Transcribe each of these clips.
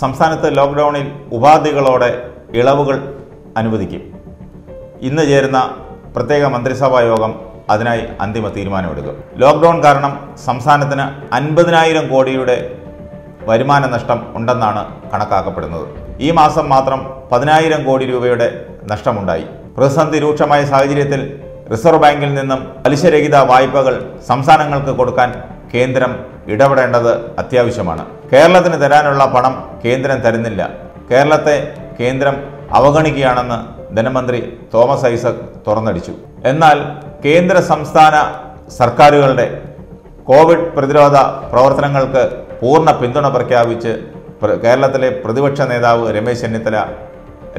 സംസ്ഥാനത്ത് ലോക്ക്ഡൗണിൽ ഉപാധികളോടെ ഇളവുകൾ അനുവദിക്കും. ഇന്ന് ചേരുന്ന പ്രത്യേക മന്ത്രിസഭാ യോഗം അതിനായി അന്തിമ തീരുമാനമെടുക്കും. ലോക്ക്ഡൗൺ കാരണം സംസ്ഥാനത്തിന് അൻപതിനായിരം കോടിയുടെ വരുമാന നഷ്ടം ഉണ്ടെന്നാണ് കണക്കാക്കപ്പെടുന്നത്. ഈ മാസം മാത്രം പതിനായിരം കോടി രൂപയുടെ നഷ്ടമുണ്ടായി. പ്രതിസന്ധി രൂക്ഷമായ സാഹചര്യത്തിൽ റിസർവ് ബാങ്കിൽ നിന്നും പലിശരഹിത വായ്പകൾ സംസ്ഥാനങ്ങൾക്ക് കൊടുക്കാൻ കേന്ദ്രം ഇടപെടേണ്ടത് അത്യാവശ്യമാണ്. കേരളത്തിന് തരാനുള്ള പണം കേന്ദ്രം തരുന്നില്ല. കേരളത്തെ കേന്ദ്രം അവഗണിക്കുകയാണെന്ന് ധനമന്ത്രി തോമസ് ഐസക് തുറന്നടിച്ചു. എന്നാൽ കേന്ദ്ര സംസ്ഥാന സർക്കാരുകളുടെ കോവിഡ് പ്രതിരോധ പ്രവർത്തനങ്ങൾക്ക് പൂർണ പിന്തുണ പ്രഖ്യാപിച്ച് കേരളത്തിലെ പ്രതിപക്ഷ നേതാവ് രമേശ് ചെന്നിത്തല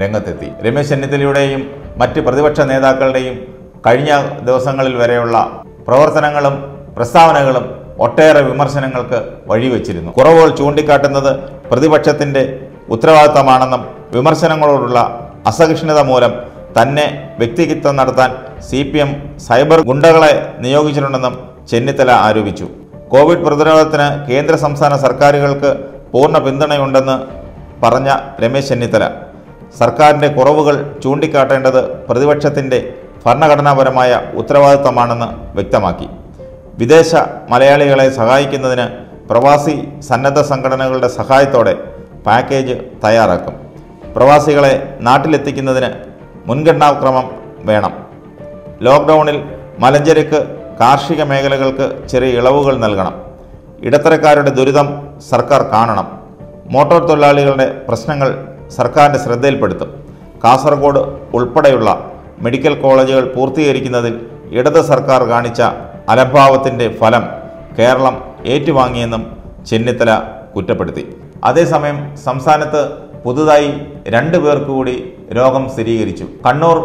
രംഗത്തെത്തി. രമേശ് ചെന്നിത്തലയുടെയും മറ്റ് പ്രതിപക്ഷ നേതാക്കളുടെയും കഴിഞ്ഞ ദിവസങ്ങളിൽ വരെയുള്ള പ്രവർത്തനങ്ങളും പ്രസ്താവനകളും ഒട്ടേറെ വിമർശനങ്ങൾക്ക് വഴിവെച്ചിരുന്നു. കുറവുകൾ ചൂണ്ടിക്കാട്ടുന്നത് പ്രതിപക്ഷത്തിന്റെ ഉത്തരവാദിത്തമാണെന്നും വിമർശനങ്ങളോടുള്ള അസഹിഷ്ണുത മൂലം തന്നെ വ്യക്തിഗിത്വം നടത്താൻ സി പി എം സൈബർ ഗുണ്ടകളെ നിയോഗിച്ചിട്ടുണ്ടെന്നും ചെന്നിത്തല ആരോപിച്ചു. കോവിഡ് പ്രതിരോധത്തിന് കേന്ദ്ര സംസ്ഥാന സർക്കാരുകൾക്ക് പൂർണ പിന്തുണയുണ്ടെന്ന് പറഞ്ഞ രമേശ് ചെന്നിത്തല. സർക്കാരിന്റെ കുറവുകൾ ചൂണ്ടിക്കാട്ടേണ്ടത് പ്രതിപക്ഷത്തിന്റെ ഭരണഘടനാപരമായ ഉത്തരവാദിത്തമാണെന്ന് വ്യക്തമാക്കി. വിദേശ മലയാളികളെ സഹായിക്കുന്നതിന് പ്രവാസി സന്നദ്ധ സംഘടനകളുടെ സഹായത്തോടെ പാക്കേജ് തയ്യാറാക്കും. പ്രവാസികളെ നാട്ടിലെത്തിക്കുന്നതിന് മുൻഗണനാക്രമം വേണം. ലോക്ക്ഡൗണിൽ മലഞ്ചരക്ക് കാർഷിക മേഖലകൾക്ക് ചെറിയ ഇളവുകൾ നൽകണം. ഇടത്തരക്കാരുടെ ദുരിതം സർക്കാർ കാണണം. മോട്ടോർ തൊഴിലാളികളുടെ പ്രശ്നങ്ങൾ സർക്കാരിന്റെ ശ്രദ്ധയിൽപ്പെടുത്തും. കാസർഗോഡ് ഉൾപ്പെടെയുള്ള മെഡിക്കൽ കോളേജുകൾ പൂർത്തീകരിക്കുന്നതിൽ ഇടത് സർക്കാർ കാണിച്ച അലംഭാവത്തിന്റെ ഫലം കേരളം ഏറ്റുവാങ്ങിയെന്നും ചെന്നിത്തല കുറ്റപ്പെടുത്തി. അതേസമയം സംസ്ഥാനത്ത് പുതുതായി രണ്ടു പേർക്ക് കൂടി രോഗം സ്ഥിരീകരിച്ചു. കണ്ണൂർ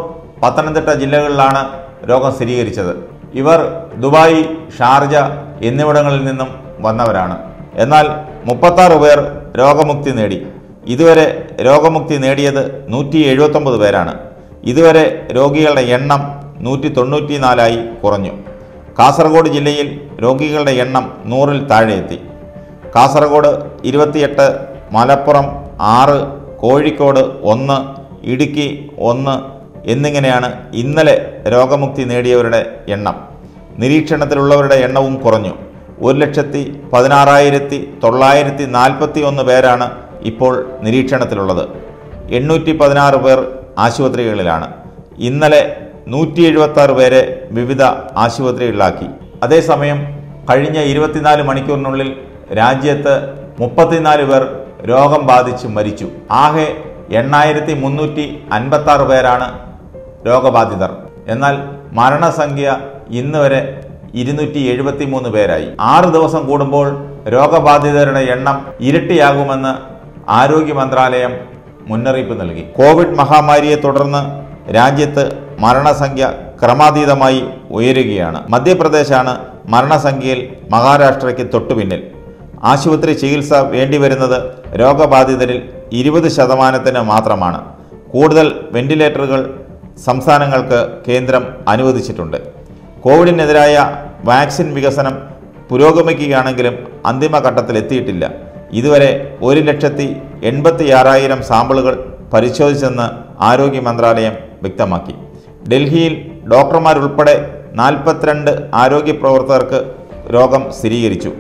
പത്തനംതിട്ട ജില്ലകളിലാണ് രോഗം സ്ഥിരീകരിച്ചത്. ഇവർ ദുബായ് ഷാർജ എന്നിവിടങ്ങളിൽ നിന്നും വന്നവരാണ്. എന്നാൽ മുപ്പത്താറ് പേർ രോഗമുക്തി നേടി. ഇതുവരെ രോഗമുക്തി നേടിയത് നൂറ്റി എഴുപത്തൊമ്പത് പേരാണ്. ഇതുവരെ രോഗികളുടെ എണ്ണം നൂറ്റി തൊണ്ണൂറ്റിനാലായി കുറഞ്ഞു. കാസർഗോഡ് ജില്ലയിൽ രോഗികളുടെ എണ്ണം നൂറിൽ എത്തി കാസർഗോഡ് ഇരുപത്തിയെട്ട് മലപ്പുറം ആറ് കോഴിക്കോട് ഒന്ന് ഇടുക്കി ഒന്ന് എന്നിങ്ങനെയാണ് ഇന്നലെ രോഗമുക്തി നേടിയവരുടെ എണ്ണം. നിരീക്ഷണത്തിലുള്ളവരുടെ എണ്ണവും കുറഞ്ഞു. ഒരു ലക്ഷത്തി പതിനാറായിരത്തി തൊള്ളായിരത്തി നാൽപ്പത്തി ഒന്ന് പേരാണ് ഇപ്പോൾ നിരീക്ഷണത്തിലുള്ളത്. എണ്ണൂറ്റി പതിനാറ് പേർ ആശുപത്രികളിലാണ്. ഇന്നലെ നൂറ്റി എഴുപത്തി പേരെ വിവിധ ആശുപത്രികളിലാക്കി. അതേസമയം കഴിഞ്ഞ ഇരുപത്തിനാല് മണിക്കൂറിനുള്ളിൽ രാജ്യത്ത് മുപ്പത്തിനാല് പേർ രോഗം ബാധിച്ച് മരിച്ചു. ആകെ എണ്ണായിരത്തി മുന്നൂറ്റി അൻപത്തി പേരാണ് രോഗബാധിതർ. എന്നാൽ മരണസംഖ്യ ഇന്ന് വരെ ഇരുന്നൂറ്റി എഴുപത്തി മൂന്ന് പേരായി. ആറ് ദിവസം കൂടുമ്പോൾ രോഗബാധിതരുടെ എണ്ണം ഇരട്ടിയാകുമെന്ന് ആരോഗ്യ മന്ത്രാലയം മുന്നറിയിപ്പ് നൽകി. കോവിഡ് മഹാമാരിയെ തുടർന്ന് രാജ്യത്ത് മരണസംഖ്യ ക്രമാതീതമായി ഉയരുകയാണ്. മധ്യപ്രദേശാണ് മരണസംഖ്യയിൽ മഹാരാഷ്ട്രയ്ക്ക് തൊട്ടുപിന്നിൽ. ആശുപത്രി ചികിത്സ വേണ്ടിവരുന്നത് രോഗബാധിതരിൽ ഇരുപത് ശതമാനത്തിന് മാത്രമാണ്. കൂടുതൽ വെന്റിലേറ്ററുകൾ സംസ്ഥാനങ്ങൾക്ക് കേന്ദ്രം അനുവദിച്ചിട്ടുണ്ട്. കോവിഡിനെതിരായ വാക്സിൻ വികസനം പുരോഗമിക്കുകയാണെങ്കിലും അന്തിമഘട്ടത്തിൽ എത്തിയിട്ടില്ല ഇതുവരെ ഒരു ലക്ഷത്തി എൺപത്തി ആറായിരം സാമ്പിളുകൾ പരിശോധിച്ചെന്ന് ആരോഗ്യ മന്ത്രാലയം വ്യക്തമാക്കി. ഡൽഹിയിൽ ഡോക്ടർമാരുൾപ്പെടെ നാൽപ്പത്തിരണ്ട് ആരോഗ്യ പ്രവർത്തകർക്ക് രോഗം സ്ഥിരീകരിച്ചു.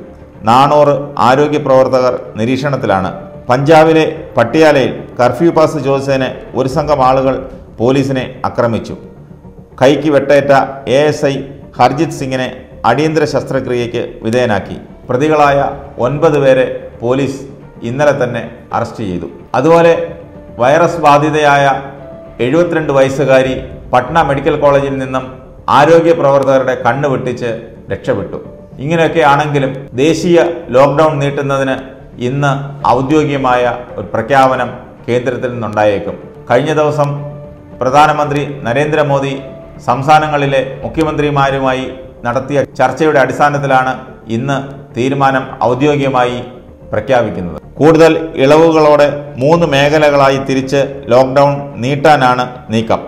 നാനൂറ് ആരോഗ്യ പ്രവർത്തകർ നിരീക്ഷണത്തിലാണ്. പഞ്ചാബിലെ പട്ടിയാലയിൽ കർഫ്യൂ പാസ് ചോദിച്ചതിന് ഒരു സംഘം ആളുകൾ പോലീസിനെ ആക്രമിച്ചു. കൈക്ക് വെട്ടേറ്റ എ എസ് ഐ ഹർജിത് സിംഗിനെ അടിയന്തര ശസ്ത്രക്രിയയ്ക്ക് വിധേയനാക്കി. പ്രതികളായ ഒൻപത് പേരെ പോലീസ് ഇന്നലെ തന്നെ അറസ്റ്റ് ചെയ്തു. അതുപോലെ വൈറസ് ബാധിതയായ എഴുപത്തിരണ്ട് വയസ്സുകാരി പട്ന മെഡിക്കൽ കോളേജിൽ നിന്നും ആരോഗ്യ പ്രവർത്തകരുടെ കണ്ണ് വെട്ടിച്ച് രക്ഷപ്പെട്ടു. ഇങ്ങനെയൊക്കെ ആണെങ്കിലും ദേശീയ ലോക്ക്ഡൗൺ നീട്ടുന്നതിന് ഇന്ന് ഔദ്യോഗികമായ ഒരു പ്രഖ്യാപനം കേന്ദ്രത്തിൽ നിന്നുണ്ടായേക്കും. കഴിഞ്ഞ ദിവസം പ്രധാനമന്ത്രി നരേന്ദ്രമോദി സംസ്ഥാനങ്ങളിലെ മുഖ്യമന്ത്രിമാരുമായി നടത്തിയ ചർച്ചയുടെ അടിസ്ഥാനത്തിലാണ് ഇന്ന് തീരുമാനം ഔദ്യോഗികമായി പ്രഖ്യാപിക്കുന്നത്. കൂടുതൽ ഇളവുകളോടെ മൂന്ന് മേഖലകളായി തിരിച്ച് ലോക്ക്ഡൗൺ നീട്ടാനാണ് നീക്കം.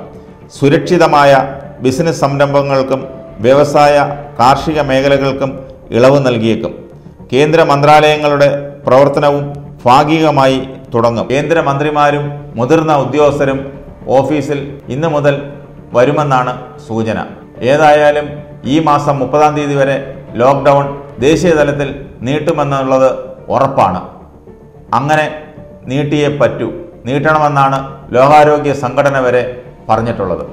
സുരക്ഷിതമായ ബിസിനസ് സംരംഭങ്ങൾക്കും വ്യവസായ കാർഷിക മേഖലകൾക്കും ഇളവ് നൽകിയേക്കും. കേന്ദ്ര മന്ത്രാലയങ്ങളുടെ പ്രവർത്തനവും ഭാഗികമായി തുടങ്ങും. കേന്ദ്ര മന്ത്രിമാരും മുതിർന്ന ഉദ്യോഗസ്ഥരും ഓഫീസിൽ ഇന്നു മുതൽ വരുമെന്നാണ് സൂചന. ഏതായാലും ഈ മാസം മുപ്പതാം തീയതി വരെ ലോക്ക്ഡൗൺ ദേശീയ തലത്തിൽ നീട്ടുമെന്നുള്ളത് ഉറപ്പാണ്. അങ്ങനെ നീട്ടിയേ പറ്റൂ. നീട്ടണമെന്നാണ് ലോകാരോഗ്യ സംഘടന വരെ പറഞ്ഞിട്ടുള്ളത്.